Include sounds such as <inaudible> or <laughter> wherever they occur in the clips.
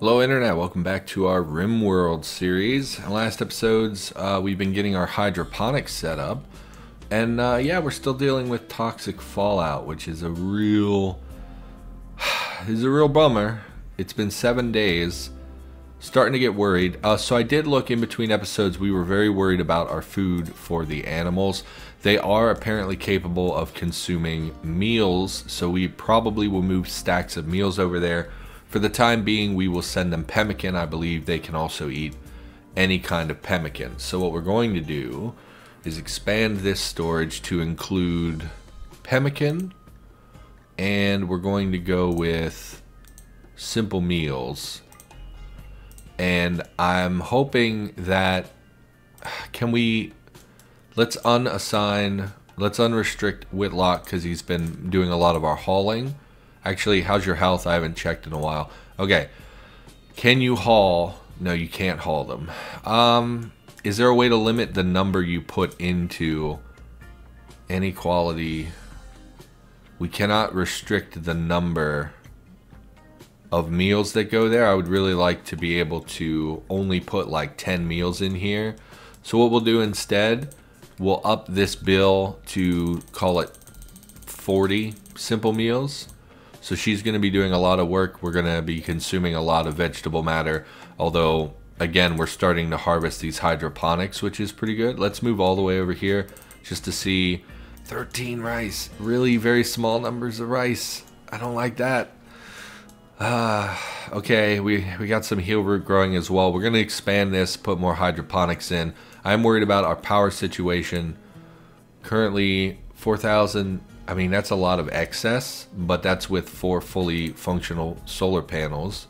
Hello, Internet. Welcome back to our RimWorld series. In last episodes, uh, we've been getting our hydroponics set up. And uh, yeah, we're still dealing with toxic fallout, which is a real, <sighs> is a real bummer. It's been seven days. Starting to get worried. Uh, so I did look in between episodes. We were very worried about our food for the animals. They are apparently capable of consuming meals, so we probably will move stacks of meals over there. For the time being, we will send them pemmican. I believe they can also eat any kind of pemmican. So what we're going to do is expand this storage to include pemmican, and we're going to go with simple meals. And I'm hoping that can we let's unassign let's unrestrict Whitlock because he's been doing a lot of our hauling. Actually, how's your health? I haven't checked in a while. Okay. Can you haul? No, you can't haul them. Um, is there a way to limit the number you put into any quality? We cannot restrict the number of meals that go there. I would really like to be able to only put like 10 meals in here. So what we'll do instead, we'll up this bill to call it 40 simple meals. So she's going to be doing a lot of work. We're going to be consuming a lot of vegetable matter. Although, again, we're starting to harvest these hydroponics, which is pretty good. Let's move all the way over here just to see 13 rice. Really very small numbers of rice. I don't like that. Uh, okay, we, we got some healroot growing as well. We're going to expand this, put more hydroponics in. I'm worried about our power situation. Currently, 4,000, I mean, that's a lot of excess, but that's with four fully functional solar panels.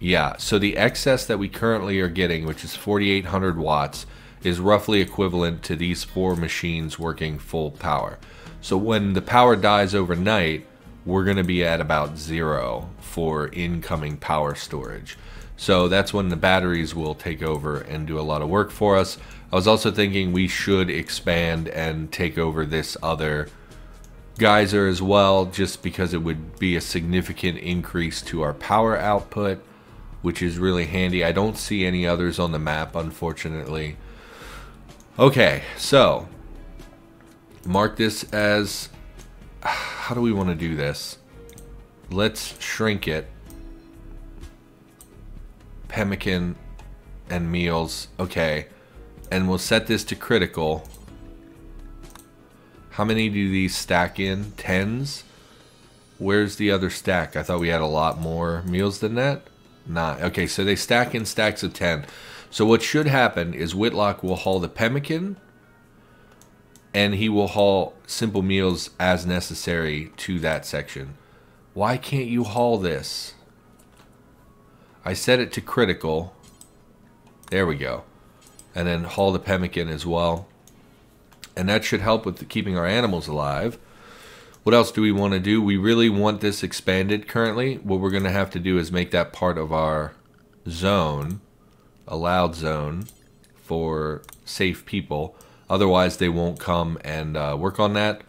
Yeah, so the excess that we currently are getting, which is 4,800 watts, is roughly equivalent to these four machines working full power. So when the power dies overnight, we're going to be at about zero for incoming power storage. So that's when the batteries will take over and do a lot of work for us. I was also thinking we should expand and take over this other geyser as well, just because it would be a significant increase to our power output, which is really handy. I don't see any others on the map, unfortunately. Okay, so mark this as how do we want to do this? Let's shrink it. Pemmican and meals. Okay. And we'll set this to critical. How many do these stack in? Tens? Where's the other stack? I thought we had a lot more meals than that. Not. Okay, so they stack in stacks of 10. So what should happen is Whitlock will haul the pemmican and he will haul simple meals as necessary to that section. Why can't you haul this? I set it to critical. There we go. And then haul the pemmican as well. And that should help with keeping our animals alive. What else do we want to do? We really want this expanded currently. What we're going to have to do is make that part of our zone, allowed zone for safe people. Otherwise, they won't come and uh, work on that.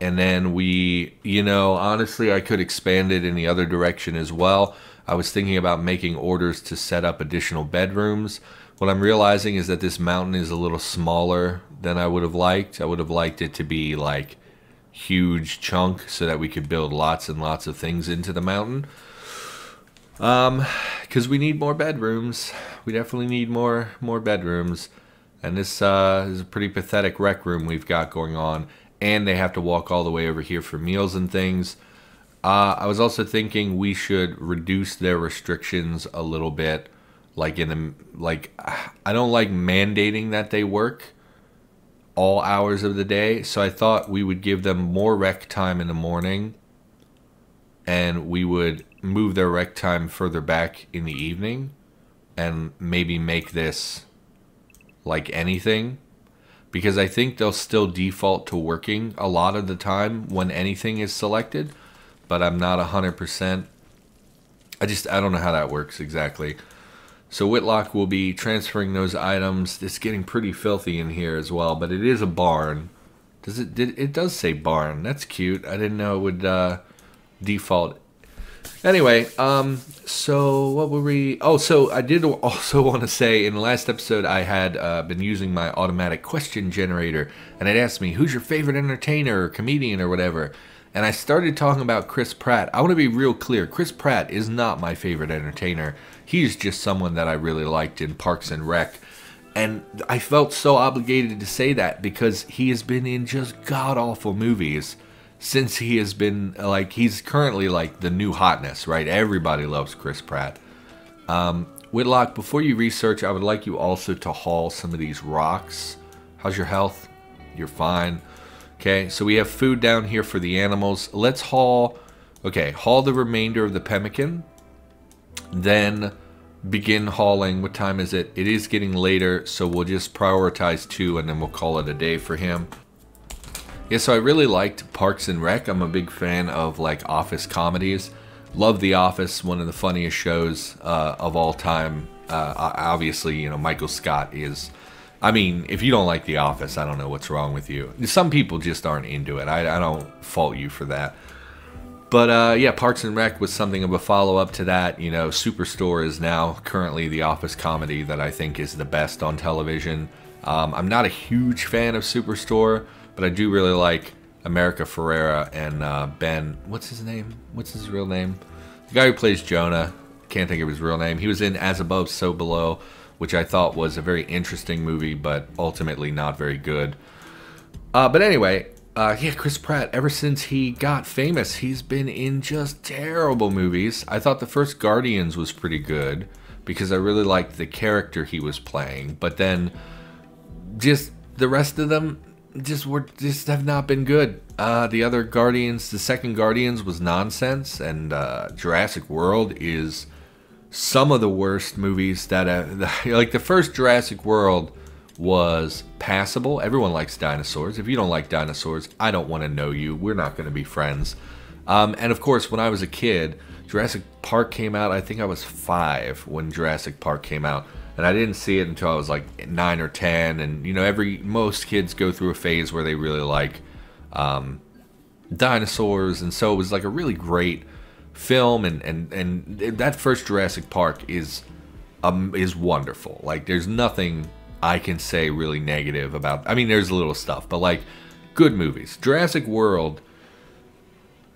And then we, you know, honestly, I could expand it in the other direction as well. I was thinking about making orders to set up additional bedrooms. What I'm realizing is that this mountain is a little smaller than I would have liked. I would have liked it to be like huge chunk so that we could build lots and lots of things into the mountain. Um, because we need more bedrooms. We definitely need more more bedrooms. And this uh, is a pretty pathetic rec room we've got going on. And they have to walk all the way over here for meals and things. Uh, I was also thinking we should reduce their restrictions a little bit. Like in the like, I don't like mandating that they work all hours of the day. So I thought we would give them more rec time in the morning, and we would move their rec time further back in the evening, and maybe make this like anything because I think they'll still default to working a lot of the time when anything is selected, but I'm not 100%. I just, I don't know how that works exactly. So Whitlock will be transferring those items. It's getting pretty filthy in here as well, but it is a barn. Does it, did, it does say barn. That's cute. I didn't know it would uh, default Anyway, um, so what were we? Oh, so I did <laughs> also want to say in the last episode I had uh, been using my automatic question generator, and it asked me who's your favorite entertainer or comedian or whatever, and I started talking about Chris Pratt. I want to be real clear: Chris Pratt is not my favorite entertainer. He's just someone that I really liked in Parks and Rec. And I felt so obligated to say that because he has been in just god awful movies since he has been like he's currently like the new hotness, right? Everybody loves Chris Pratt. Um, Whitlock, before you research, I would like you also to haul some of these rocks. How's your health? You're fine. Okay, so we have food down here for the animals. Let's haul. Okay, haul the remainder of the pemmican. Then begin hauling. What time is it? It is getting later, so we'll just prioritize two and then we'll call it a day for him. Yeah, so I really liked Parks and Rec. I'm a big fan of like office comedies. Love The Office, one of the funniest shows uh, of all time. Uh, obviously, you know Michael Scott is. I mean, if you don't like The Office, I don't know what's wrong with you. Some people just aren't into it. I, I don't fault you for that. But uh, yeah, Parks and Rec was something of a follow up to that. You know, Superstore is now currently the office comedy that I think is the best on television. Um, I'm not a huge fan of Superstore. But I do really like America Ferrera and uh, Ben. What's his name? What's his real name? The guy who plays Jonah. Can't think of his real name. He was in As Above, So Below, which I thought was a very interesting movie, but ultimately not very good. Uh, but anyway, uh, yeah, Chris Pratt, ever since he got famous, he's been in just terrible movies. I thought the first Guardians was pretty good because I really liked the character he was playing, but then just the rest of them, just were just have not been good. Uh, the other Guardians, the second Guardians was nonsense, and uh, Jurassic World is some of the worst movies that uh, <laughs> like the first Jurassic World was passable. Everyone likes dinosaurs. If you don't like dinosaurs, I don't want to know you. We're not going to be friends. Um, and of course, when I was a kid, Jurassic Park came out. I think I was five when Jurassic Park came out and I didn't see it until I was like nine or ten. And you know, every most kids go through a phase where they really like um, dinosaurs, and so it was like a really great film. And and and that first Jurassic Park is um is wonderful. Like there's nothing I can say really negative about. I mean, there's a little stuff, but like good movies. Jurassic World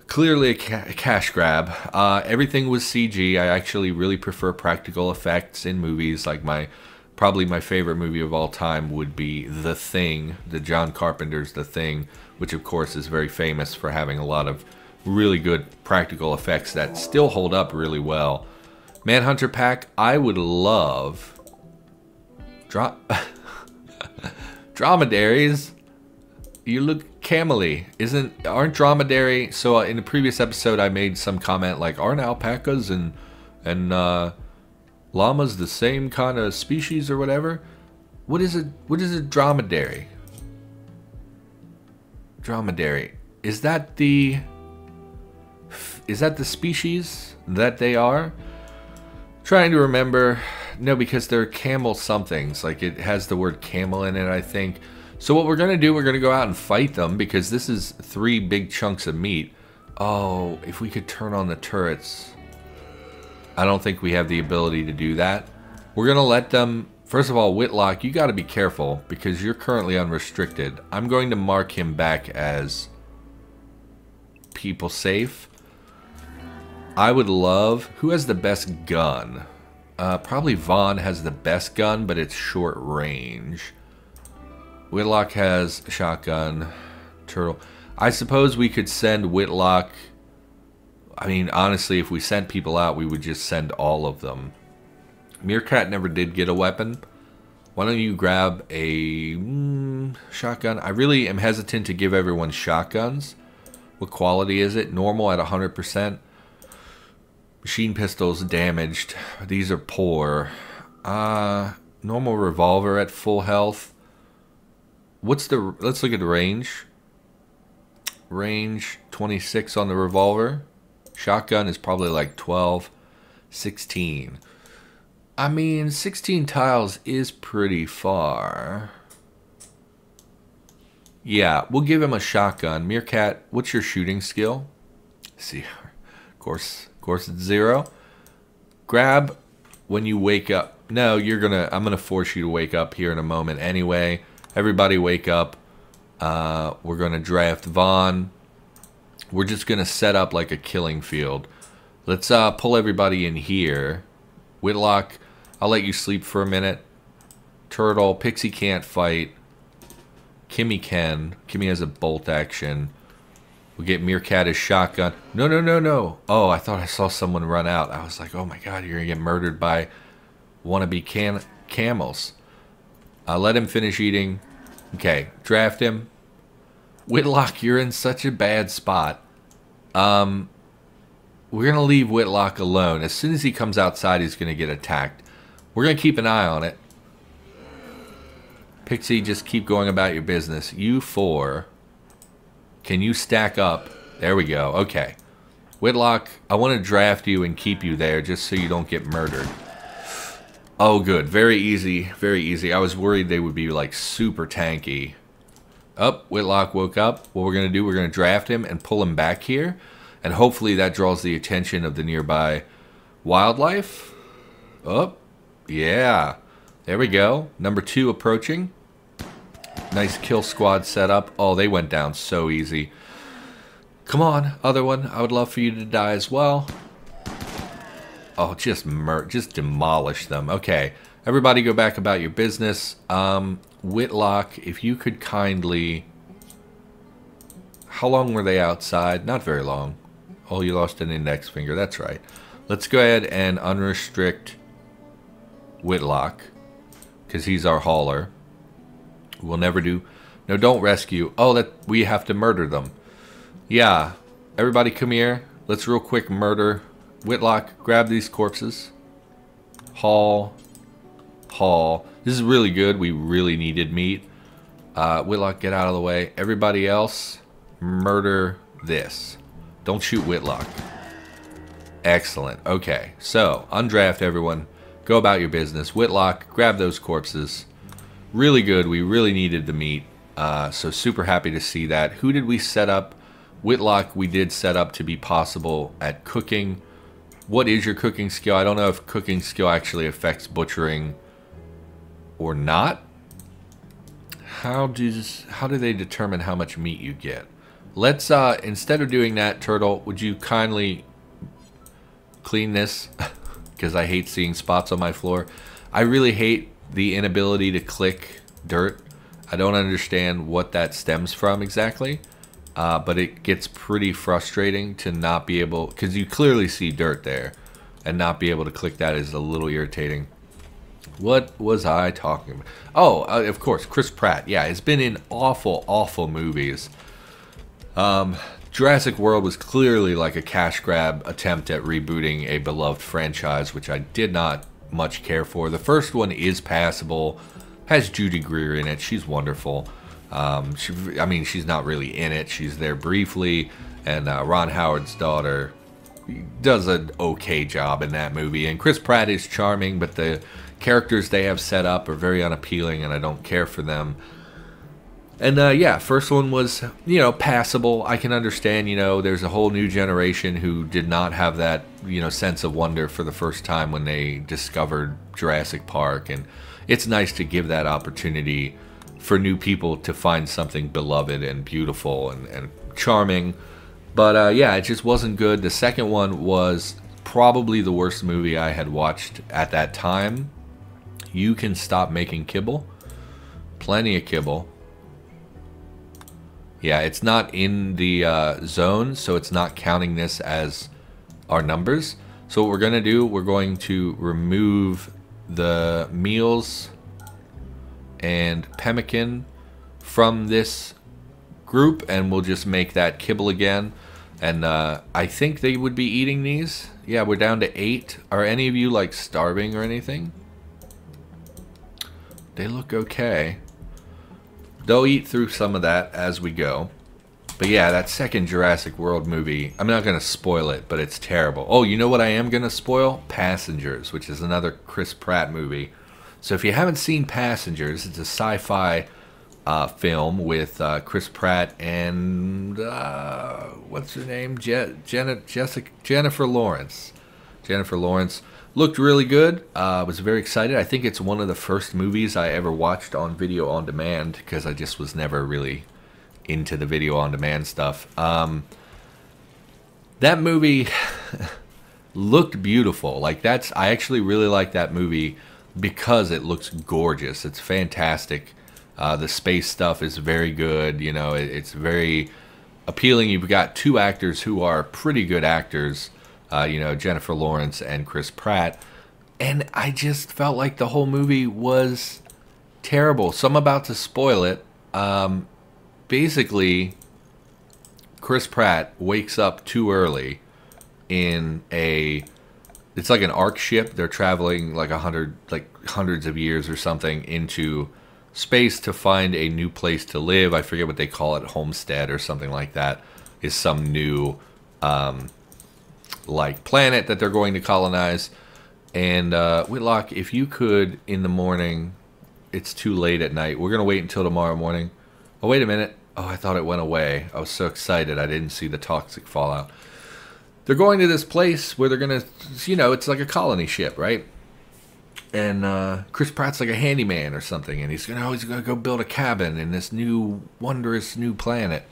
clearly a, ca- a cash grab. Uh, everything was CG. I actually really prefer practical effects in movies. Like my probably my favorite movie of all time would be The Thing, the John Carpenter's The Thing, which of course is very famous for having a lot of really good practical effects that still hold up really well. Manhunter Pack, I would love dra- <laughs> dromedaries. You look camely isn't aren't dromedary so uh, in the previous episode i made some comment like aren't alpacas and and uh, llamas the same kind of species or whatever what is it what is a dromedary dromedary is that the is that the species that they are trying to remember no because they're camel somethings like it has the word camel in it i think so what we're going to do, we're going to go out and fight them because this is three big chunks of meat. Oh, if we could turn on the turrets. I don't think we have the ability to do that. We're going to let them... First of all, Whitlock, you got to be careful because you're currently unrestricted. I'm going to mark him back as people safe. I would love... Who has the best gun? Uh, probably Vaughn has the best gun, but it's short range. Whitlock has shotgun. Turtle. I suppose we could send Whitlock. I mean, honestly, if we sent people out, we would just send all of them. Meerkat never did get a weapon. Why don't you grab a mm, shotgun? I really am hesitant to give everyone shotguns. What quality is it? Normal at 100%. Machine pistols damaged. These are poor. Uh, normal revolver at full health. What's the? Let's look at the range. Range 26 on the revolver. Shotgun is probably like 12, 16. I mean, 16 tiles is pretty far. Yeah, we'll give him a shotgun. Meerkat, what's your shooting skill? See, <laughs> of course, course, it's zero. Grab when you wake up. No, you're gonna. I'm gonna force you to wake up here in a moment. Anyway, everybody wake up. Uh, we're gonna draft Vaughn. We're just gonna set up like a killing field. Let's uh, pull everybody in here. Whitlock, I'll let you sleep for a minute. Turtle, Pixie can't fight. Kimmy can. Kimmy has a bolt action. We get Meerkat his shotgun. No, no, no, no. Oh, I thought I saw someone run out. I was like, oh my god, you're going to get murdered by wannabe can camels. Uh, let him finish eating. Okay, draft him. Whitlock, you're in such a bad spot. Um, we're going to leave Whitlock alone. As soon as he comes outside, he's going to get attacked. We're going to keep an eye on it. Pixie, just keep going about your business. You four, can you stack up? There we go. Okay. Whitlock, I want to draft you and keep you there just so you don't get murdered. Oh, good. Very easy. Very easy. I was worried they would be, like, super tanky. Up, oh, Whitlock woke up. What we're going to do, we're going to draft him and pull him back here. And hopefully that draws the attention of the nearby wildlife. Up. Oh, yeah. There we go. Number two approaching. Nice kill squad setup. Oh, they went down so easy. Come on, other one. I would love for you to die as well. Oh, just mur just demolish them. Okay, everybody go back about your business. Um, Whitlock, if you could kindly... How long were they outside? Not very long. Oh, you lost an index finger. That's right. Let's go ahead and unrestrict Whitlock because he's our hauler. We'll never do. No, don't rescue. Oh, that we have to murder them. Yeah. Everybody come here. Let's real quick murder. Whitlock, grab these corpses. Haul. Haul. This is really good. We really needed meat. Uh, Whitlock, get out of the way. Everybody else, murder this. Don't shoot Whitlock. Excellent. Okay, so undraft everyone. Go about your business. Whitlock, grab those corpses really good. We really needed the meat. Uh, so super happy to see that. Who did we set up? Whitlock we did set up to be possible at cooking. What is your cooking skill? I don't know if cooking skill actually affects butchering or not. How does how do they determine how much meat you get? Let's uh instead of doing that, Turtle, would you kindly clean this? <laughs> Because I hate seeing spots on my floor. I really hate the inability to click dirt. I don't understand what that stems from exactly, uh, but it gets pretty frustrating to not be able, because you clearly see dirt there, and not be able to click that is a little irritating. What was I talking about? Oh, uh, of course, Chris Pratt. Yeah, it's been in awful, awful movies. Um, Jurassic World was clearly like a cash grab attempt at rebooting a beloved franchise, which I did not much care for. The first one is passable, has Judy Greer in it. She's wonderful. Um, she, I mean, she's not really in it. She's there briefly, and uh, Ron Howard's daughter does an okay job in that movie. And Chris Pratt is charming, but the characters they have set up are very unappealing, and I don't care for them. And uh, yeah, first one was, you know, passable. I can understand, you know, there's a whole new generation who did not have that, you know, sense of wonder for the first time when they discovered Jurassic Park. And it's nice to give that opportunity for new people to find something beloved and beautiful and, and charming. But uh, yeah, it just wasn't good. The second one was probably the worst movie I had watched at that time. You can stop making kibble. Plenty of kibble. Yeah, it's not in the uh, zone, so it's not counting this as our numbers. So what we're going to do, we're going to remove the meals and pemmican from this group, and we'll just make that kibble again. And uh, I think they would be eating these. Yeah, we're down to eight. Are any of you like starving or anything? They look okay. They'll eat through some of that as we go. But yeah, that second Jurassic World movie, I'm not going to spoil it, but it's terrible. Oh, you know what I am going to spoil? Passengers, which is another Chris Pratt movie. So if you haven't seen Passengers, it's a sci-fi uh, film with uh, Chris Pratt and uh, what's her name? Je- Jenna- Jessica Jennifer Lawrence. Jennifer Lawrence looked really good. I uh, was very excited. I think it's one of the first movies I ever watched on video on demand because I just was never really into the video on demand stuff. Um, that movie <laughs> looked beautiful. Like that's I actually really like that movie because it looks gorgeous. It's fantastic. Uh, the space stuff is very good. You know, it, it's very appealing. You've got two actors who are pretty good actors. Uh, you know, Jennifer Lawrence and Chris Pratt. And I just felt like the whole movie was terrible. So I'm about to spoil it. Um, basically, Chris Pratt wakes up too early in a it's like an ark ship. They're traveling like a hundred like hundreds of years or something into space to find a new place to live. I forget what they call it, homestead or something like that. Is some new um, like planet that they're going to colonize. And uh, Whitlock, if you could in the morning, it's too late at night. We're gonna wait until tomorrow morning. Oh wait a minute. Oh, I thought it went away. I was so excited I didn't see the toxic fallout. They're going to this place where they're gonna, you know, it's like a colony ship, right? And uh, Chris Pratt's like a handyman or something, and he's gonna, oh, he's gonna go build a cabin in this new, wondrous new planet.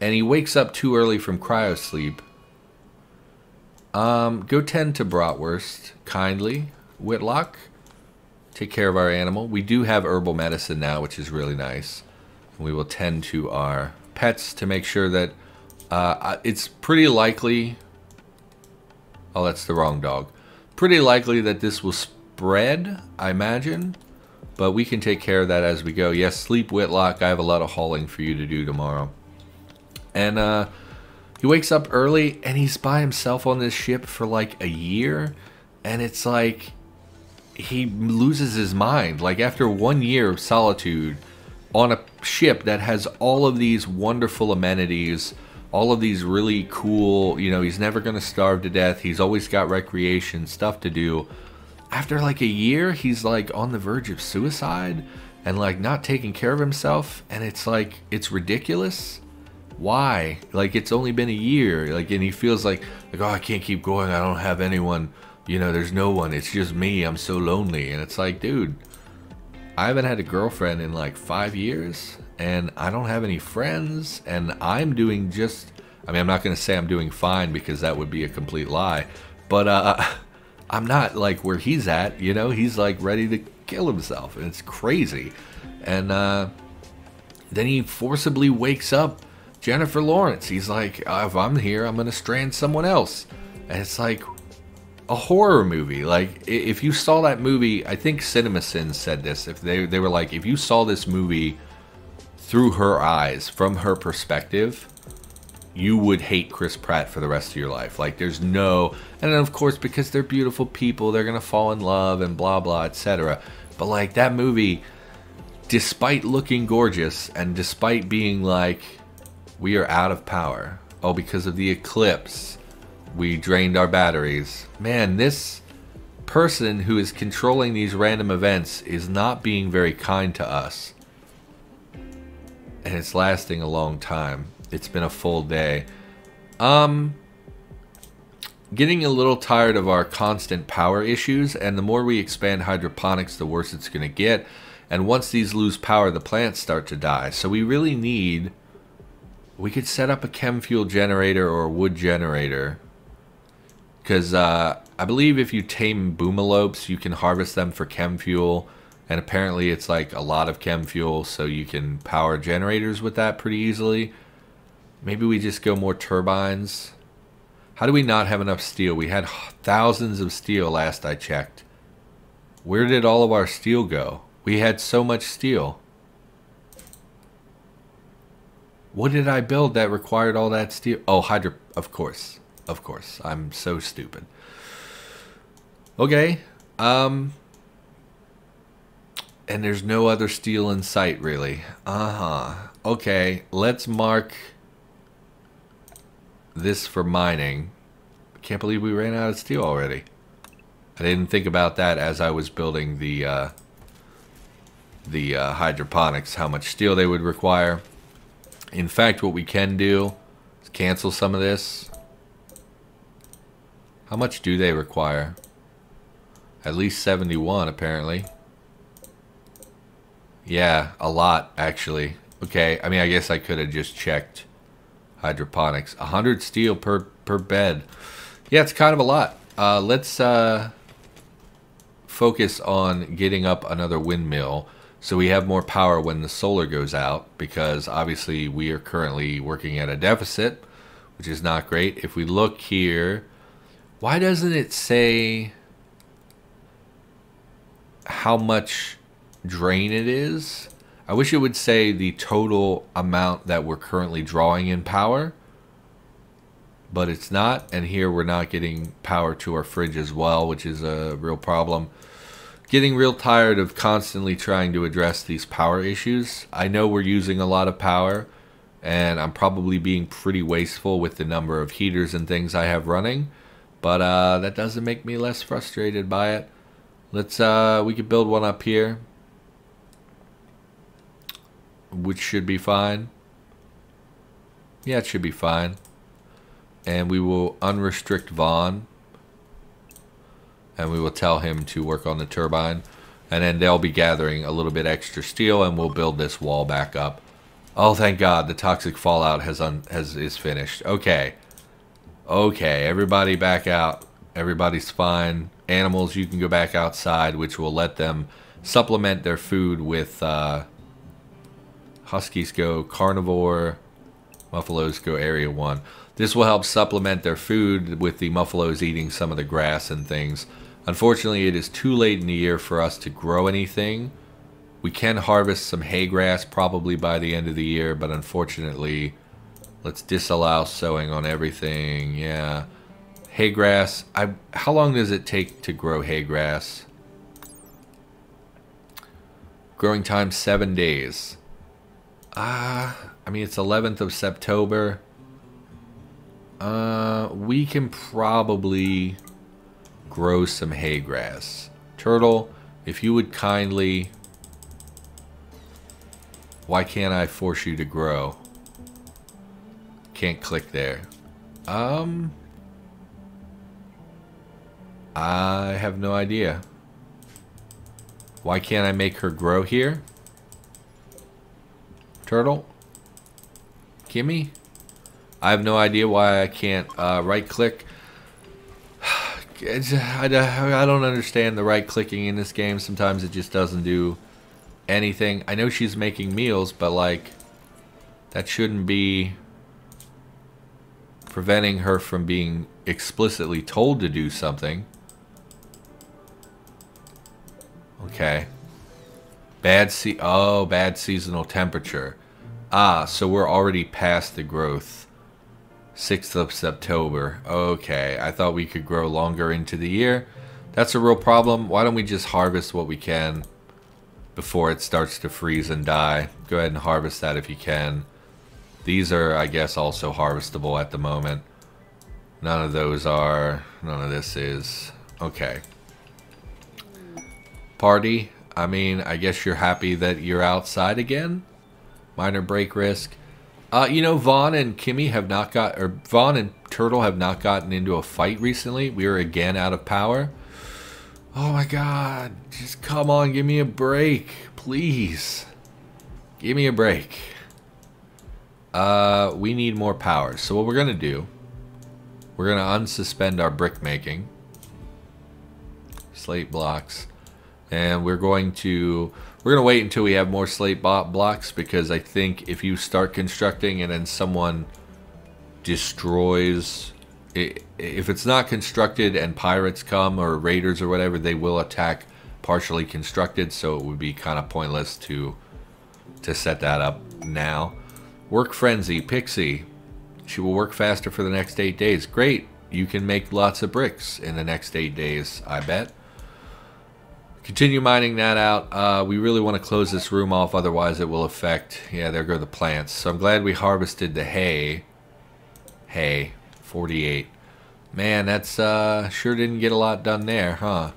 And he wakes up too early from cryo sleep. Um, go tend to Bratwurst kindly, Whitlock. Take care of our animal. We do have herbal medicine now, which is really nice. We will tend to our pets to make sure that uh, it's pretty likely. Oh, that's the wrong dog. Pretty likely that this will spread, I imagine. But we can take care of that as we go. Yes, sleep Whitlock. I have a lot of hauling for you to do tomorrow. And uh, he wakes up early and he's by himself on this ship for like a year. And it's like he loses his mind. Like after one year of solitude on a ship that has all of these wonderful amenities, all of these really cool, you know, he's never going to starve to death. He's always got recreation, stuff to do. After like a year, he's like on the verge of suicide and like not taking care of himself. And it's like, it's ridiculous. Why? Like, it's only been a year. Like, and he feels like, like, oh, I can't keep going. I don't have anyone. You know, there's no one. It's just me. I'm so lonely. And it's like, dude, I haven't had a girlfriend in like five years, and I don't have any friends, and I'm doing just. I mean, I'm not going to say I'm doing fine because that would be a complete lie, but uh, <laughs> I'm not like where he's at. You know, he's like ready to kill himself, and it's crazy. And uh, then he forcibly wakes up Jennifer Lawrence. He's like, if I'm here, I'm going to strand someone else. And it's like, a horror movie. Like if you saw that movie, I think CinemaSins said this. If they they were like, if you saw this movie through her eyes, from her perspective, you would hate Chris Pratt for the rest of your life. Like there's no, and then of course because they're beautiful people, they're gonna fall in love and blah blah etc. But like that movie, despite looking gorgeous and despite being like, we are out of power. Oh, because of the eclipse we drained our batteries. Man, this person who is controlling these random events is not being very kind to us. And it's lasting a long time. It's been a full day. Um, getting a little tired of our constant power issues, and the more we expand hydroponics, the worse it's going to get. And once these lose power, the plants start to die. So we really need... We could set up a chem fuel generator or a wood generator because uh, I believe if you tame boomalopes, you can harvest them for chem fuel. And apparently it's like a lot of chem fuel, so you can power generators with that pretty easily. Maybe we just go more turbines. How do we not have enough steel? We had thousands of steel last I checked. Where did all of our steel go? We had so much steel. What did I build that required all that steel? Oh, hydro... Of course. Of course. I'm so stupid. Okay. Um and there's no other steel in sight really. Uh-huh. Okay, let's mark this for mining. Can't believe we ran out of steel already. I didn't think about that as I was building the uh, the uh, hydroponics, how much steel they would require. In fact, what we can do is cancel some of this. How much do they require? At least 71, apparently. Yeah, a lot, actually. Okay, I mean, I guess I could have just checked hydroponics. 100 steel per, per bed. Yeah, it's kind of a lot. Uh, let's uh, focus on getting up another windmill so we have more power when the solar goes out because obviously we are currently working at a deficit, which is not great. If we look here, why doesn't it say how much drain it is? I wish it would say the total amount that we're currently drawing in power, but it's not. And here we're not getting power to our fridge as well, which is a real problem getting real tired of constantly trying to address these power issues. I know we're using a lot of power, and I'm probably being pretty wasteful with the number of heaters and things I have running, but uh, that doesn't make me less frustrated by it. Let's, uh, we could build one up here, which should be fine. Yeah, it should be fine. And we will unrestrict Vaughn and we will tell him to work on the turbine. And then they'll be gathering a little bit extra steel, and we'll build this wall back up. Oh, thank God, the toxic fallout has un has is finished. Okay, okay, everybody back out. Everybody's fine. Animals, you can go back outside, which will let them supplement their food with. Uh, Huskies go carnivore. Muffaloes go area one. This will help supplement their food with the muffaloes eating some of the grass and things. Unfortunately, it is too late in the year for us to grow anything. We can harvest some hay grass probably by the end of the year, but unfortunately, let's disallow sowing on everything. Yeah. Hay grass. I, how long does it take to grow hay grass? Growing time seven days. Ah, uh, I mean, it's 11th of September. Uh, we can probably grow some hay grass. Turtle, if you would kindly... Why can't I force you to grow? Can't click there. Um... I have no idea. Why can't I make her grow here? Turtle? Kimmy? I have no idea why I can't uh, right click I, I don't understand the right clicking in this game. Sometimes it just doesn't do anything. I know she's making meals, but like that shouldn't be preventing her from being explicitly told to do something. Okay. Bad se oh, bad seasonal temperature. Ah, so we're already past the growth. 6th of September. Okay, I thought we could grow longer into the year. That's a real problem. Why don't we just harvest what we can before it starts to freeze and die? Go ahead and harvest that if you can. These are, I guess, also harvestable at the moment. None of those are. None of this is. Okay. Party. I mean, I guess you're happy that you're outside again? Minor break risk. Uh, you know, Vaughn and Kimmy have not got, or Vaughn and Turtle have not gotten into a fight recently. We are again out of power. Oh my god. Just come on, give me a break. Please. Give me a break. Uh, we need more power. So what we're going to do, we're going to unsuspend our brick making. Slate blocks. And we're going to we're going to wait until we have more slate blocks because I think if you start constructing and then someone destroys it, if it's not constructed and pirates come or raiders or whatever, they will attack partially constructed, so it would be kind of pointless to to set that up now. Work Frenzy, Pixie. She will work faster for the next eight days. Great. You can make lots of bricks in the next eight days, I bet. Continue mining that out. Uh, we really want to close this room off, otherwise it will affect... Yeah, there go the plants. So I'm glad we harvested the hay. Hay. 48. Man, that's uh, sure didn't get a lot done there, huh?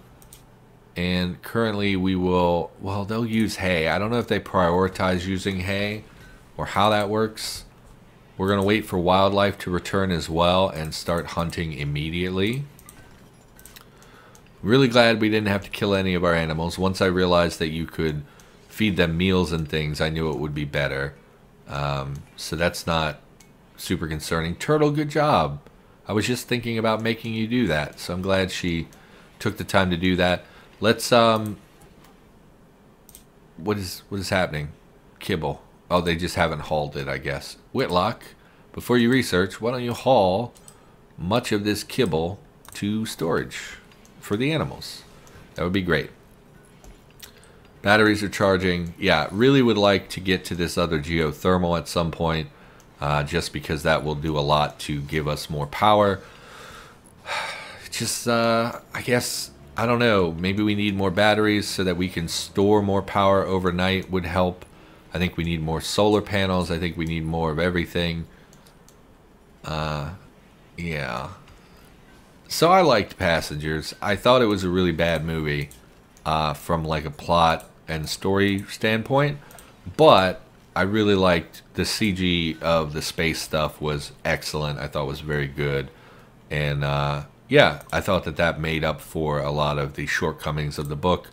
And currently we will, well, they'll use hay. I don't know if they prioritize using hay or how that works. We're going to wait for wildlife to return as well and start hunting immediately. Really glad we didn't have to kill any of our animals. Once I realized that you could feed them meals and things, I knew it would be better. Um, so that's not super concerning. Turtle, good job. I was just thinking about making you do that, so I'm glad she took the time to do that. Let's um what is what is happening? Kibble. Oh, they just haven't hauled it, I guess. Whitlock, before you research, why don't you haul much of this kibble to storage for the animals? That would be great. Batteries are charging. Yeah, really would like to get to this other geothermal at some point, uh, just because that will do a lot to give us more power. <sighs> Just, uh, I guess, I don't know. Maybe we need more batteries so that we can store more power overnight would help. I think we need more solar panels. I think we need more of everything. Uh, yeah. So I liked Passengers. I thought it was a really bad movie uh, from like a plot and story standpoint, but I really liked the CG of the space stuff was excellent. I thought was very good, and uh, yeah, I thought that that made up for a lot of the shortcomings of the book.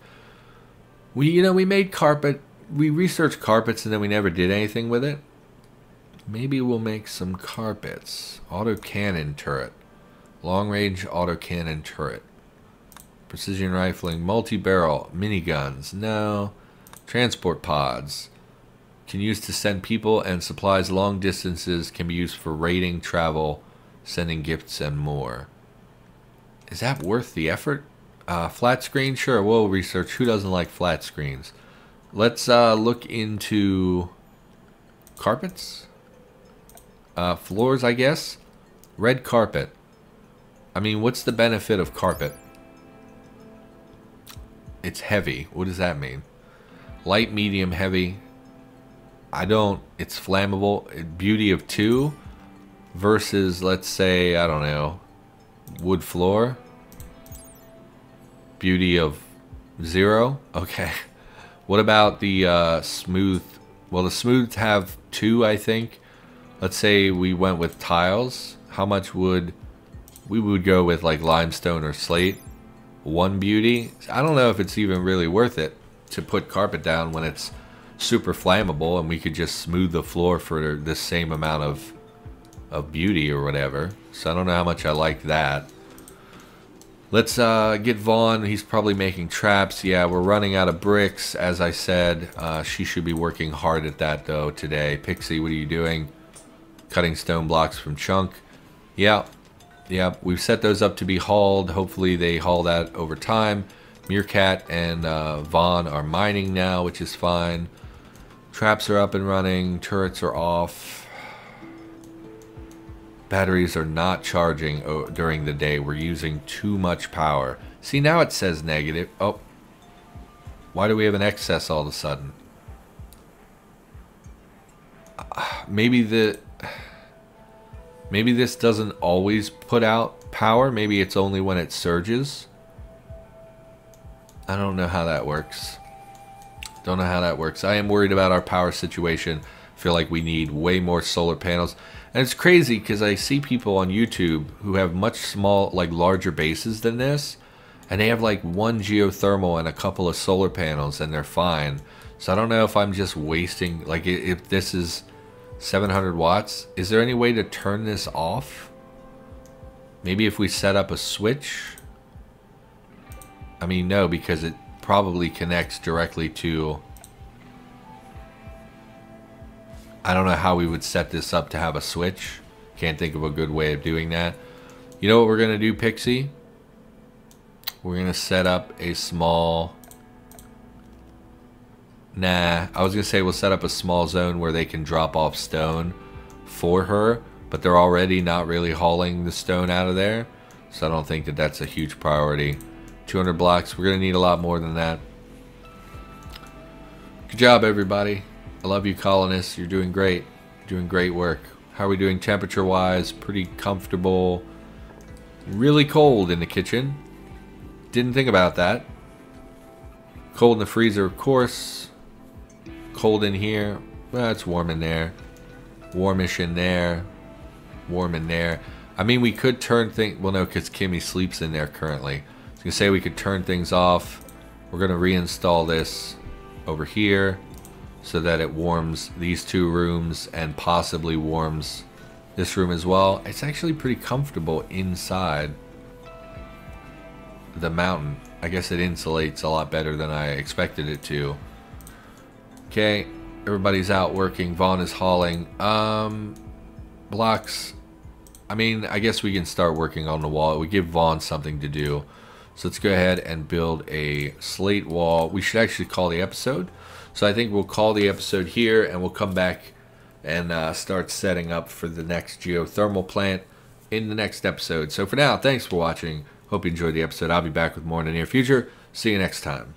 We, you know, we made carpet. We researched carpets and then we never did anything with it. Maybe we'll make some carpets. Autocannon turret. Long range autocannon turret. Precision rifling, multi-barrel, miniguns. No. Transport pods. Can use to send people and supplies long distances. Can be used for raiding, travel, sending gifts, and more. Is that worth the effort? Uh, flat screen? Sure, we'll research. Who doesn't like flat screens? Let's uh, look into carpets. Uh, floors, I guess. Red carpet. I mean, what's the benefit of carpet? It's heavy. What does that mean? Light, medium, heavy. I don't... It's flammable. Beauty of two versus, let's say, I don't know, wood floor. Beauty of zero. Okay. <laughs> What about the uh, smooth? Well, the smooth have two, I think. Let's say we went with tiles. How much would we would go with like limestone or slate? One beauty. I don't know if it's even really worth it to put carpet down when it's super flammable and we could just smooth the floor for the same amount of of beauty or whatever. So I don't know how much I like that. Let's uh, get Vaughn. He's probably making traps. Yeah, we're running out of bricks, as I said. Uh, she should be working hard at that, though, today. Pixie, what are you doing? Cutting stone blocks from Chunk. Yeah, yeah, we've set those up to be hauled. Hopefully they haul that over time. Meerkat and uh, Vaughn are mining now, which is fine. Traps are up and running. Turrets are off batteries are not charging during the day. We're using too much power. See, now it says negative. Oh. Why do we have an excess all of a sudden? Maybe the... Maybe this doesn't always put out power. Maybe it's only when it surges. I don't know how that works. Don't know how that works. I am worried about our power situation. feel like we need way more solar panels. And it's crazy because I see people on YouTube who have much small, like larger bases than this, and they have like one geothermal and a couple of solar panels, and they're fine. So I don't know if I'm just wasting, like if this is 700 watts, is there any way to turn this off? Maybe if we set up a switch? I mean, no, because it probably connects directly to I don't know how we would set this up to have a switch. Can't think of a good way of doing that. You know what we're going to do, Pixie? We're going to set up a small... Nah, I was to say we'll set up a small zone where they can drop off stone for her, but they're already not really hauling the stone out of there, so I don't think that that's a huge priority. 200 blocks, we're to need a lot more than that. Good job, everybody. I love you, colonists. You're doing great. Doing great work. How are we doing temperature-wise? Pretty comfortable. Really cold in the kitchen. Didn't think about that. Cold in the freezer, of course. Cold in here. Well, it's warm in there. Warmish in there. Warm in there. I mean, we could turn things... Well, no, because Kimmy sleeps in there currently. I was going to say we could turn things off. We're going to reinstall this over here so that it warms these two rooms and possibly warms this room as well. It's actually pretty comfortable inside the mountain. I guess it insulates a lot better than I expected it to. Okay, everybody's out working. Vaughn is hauling. Um, blocks. I mean, I guess we can start working on the wall. We give Vaughn something to do. So let's go ahead and build a slate wall. We should actually call the episode. So I think we'll call the episode here and we'll come back and uh, start setting up for the next geothermal plant in the next episode. So for now, thanks for watching. Hope you enjoyed the episode. I'll be back with more in the near future. See you next time.